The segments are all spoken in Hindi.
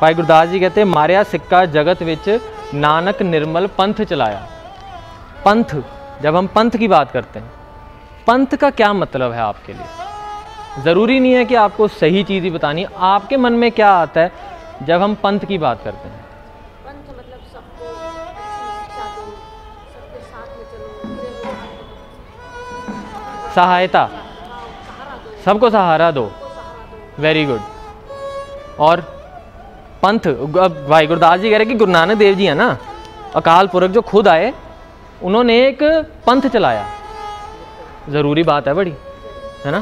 ਭਾਈ ਗੁਰਦਾਸ ਜੀ कहते मारिया सिक्का जगत विच नानक निर्मल पंथ चलाया पंथ जब हम पंथ की बात करते हैं पंथ का क्या मतलब है आपके लिए ज़रूरी नहीं है कि आपको सही चीज़ ही बतानी है। आपके मन में क्या आता है जब हम पंथ की बात करते हैं पंथ मतलब सबको अच्छी शिक्षा दो सबके साथ में चलो पूरे वो सहायता सहारा दो सबको सहारा दो सहारा दो वेरी गुड और पंथ अब भाई गुरदास जी कह रहे कि गुरु नानक देव जी है ना अकाल पुरख जो खुद आए उन्होंने एक पंथ चलाया। ज़रूरी बात है बड़ी है ना?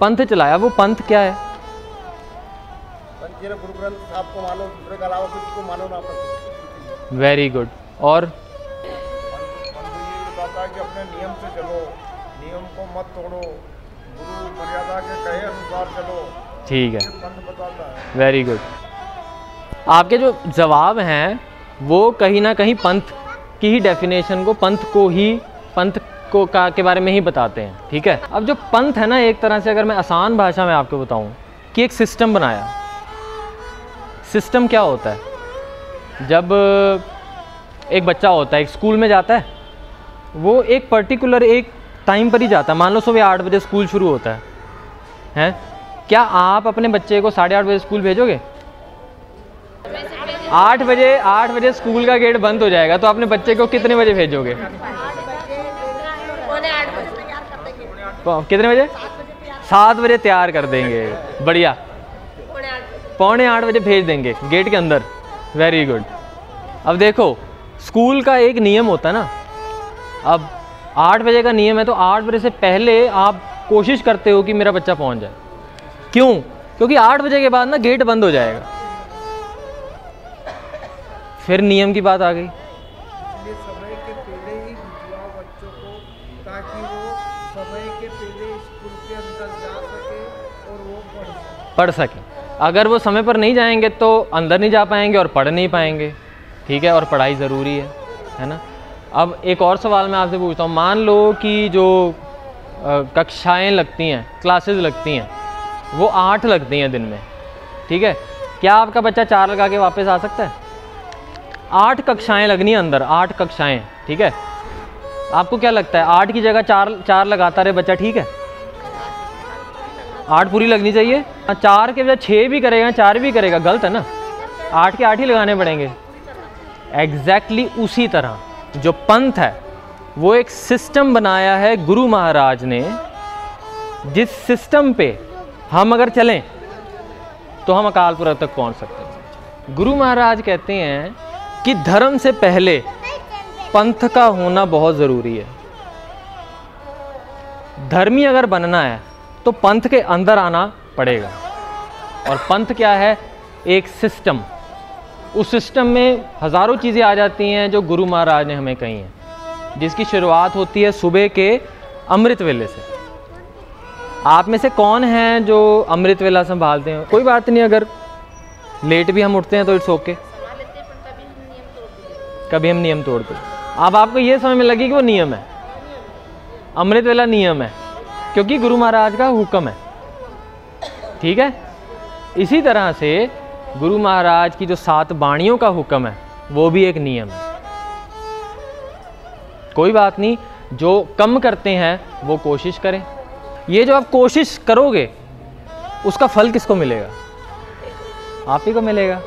पंथ चलाया वो पंथ क्या है? वेरी गुड और? पंथ ये बताता कि अपने नियम से चलो नियम को मत तोड़ो गुरु मर्यादा के कहे अनुसार चलो। ठीक है। वेरी गुड आपके जो जवाब हैं, वो कहीं ना कहीं पंथ की ही डेफिनेशन को, पंथ को ही, पंथ को का, के बारे में ही बताते हैं, ठीक है? अब जो पंथ है ना, एक तरह से अगर मैं आसान भाषा में आपको बताऊँ, कि एक सिस्टम बनाया। सिस्टम क्या होता है? जब एक बच्चा होता है, एक स्कूल में जाता है, वो एक पर्टिकुलर एक टाइम पर ही जाता है। मान लो सुबह आठ बजे स्कूल शुरू होता है, हैं? क्या आप अपने बच्चे को साढ़े आठ बजे स्कूल भेजोगे? आठ बजे आठ बजे स्कूल का गेट बंद हो जाएगा तो अपने बच्चे को कितने बजे भेजोगे? कितने बजे? सात बजे तैयार कर देंगे। बढ़िया। पौने आठ बजे। पौने आठ बजे भेज देंगे गेट के अंदर। वेरी गुड अब देखो स्कूल का एक नियम होता है ना। अब आठ बजे का नियम है तो आठ बजे से पहले आप कोशिश करते हो कि मेरा बच्चा पहुँच जाए। क्यों? क्योंकि आठ बजे के बाद ना गेट बंद हो जाएगा। फिर नियम की बात आ गई। पढ़ सके। अगर वो समय पर नहीं जाएँगे तो अंदर नहीं जा पाएँगे और पढ़ नहीं पाएँगे। ठीक है और पढ़ाई ज़रूरी है है ना? अब एक और सवाल मैं आपसे पूछता हूँ। मान लो कि जो कक्षाएँ लगती हैं क्लासेस लगती हैं वो आठ लगती हैं दिन में। ठीक है? क्या आपका बच्चा चार लगा के वापस आ सकता है? आठ कक्षाएँ लगनी है अंदर आठ कक्षाएँ ठीक है? आपको क्या लगता है आठ की जगह चार चार लगाता रहे बच्चा ठीक है? आठ पूरी लगनी चाहिए? हाँ, चार के बजाय छः भी करेगा चार भी करेगा गलत है ना? आठ के आठ ही लगाने पड़ेंगे। एग्जैक्टली exactly उसी तरह जो पंथ है वो एक सिस्टम बनाया है गुरु महाराज ने जिस सिस्टम पे हम अगर चलें तो हम अकालपुरख तक पहुँच सकते हैं। गुरु महाराज कहते हैं कि धर्म से पहले पंथ का होना बहुत ज़रूरी है। धर्मी अगर बनना है तो पंथ के अंदर आना पड़ेगा। और पंथ क्या है? एक सिस्टम उस सिस्टम में हज़ारों चीज़ें आ जाती हैं जो गुरु महाराज ने हमें कही हैं। जिसकी शुरुआत होती है सुबह के अमृत वेले से। आप में से कौन हैं जो अमृत वेला संभालते हैं? कोई बात नहीं, अगर लेट भी हम उठते हैं तो इट्स ओके संभाल कभी हम नियम तोड़ते। अब आपको ये समझ में लगी कि वो नियम है। अमृत वेला नियम है, क्योंकि गुरु महाराज का हुक्म है। ठीक है? इसी तरह से गुरु महाराज की जो सात बाणियों का हुक्म है, वो भी एक नियम है। कोई बात नहीं, जो कम करते हैं, वो कोशिश करें। ये जो आप कोशिश करोगे, उसका फल किसको मिलेगा? आप ही को मिलेगा।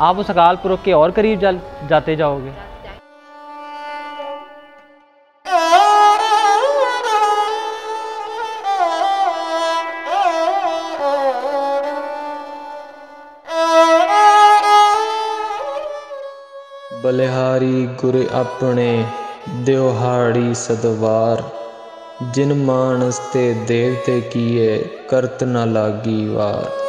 आप उस अकाल पुरख के और करीब जा, जाते जाओगे ਬਲਿਹਾਰੀ ਗੁਰ ਆਪਣੇ ਦਿਵਹਾੜੀ ਸਦਵਾਰ ਜਿਨ ਮਾਨਸ ਤੇ ਦੇਵਤੇ ਕੀਏ ਕਰਤ ਨ ਲਾਗੀ ਵਾਰ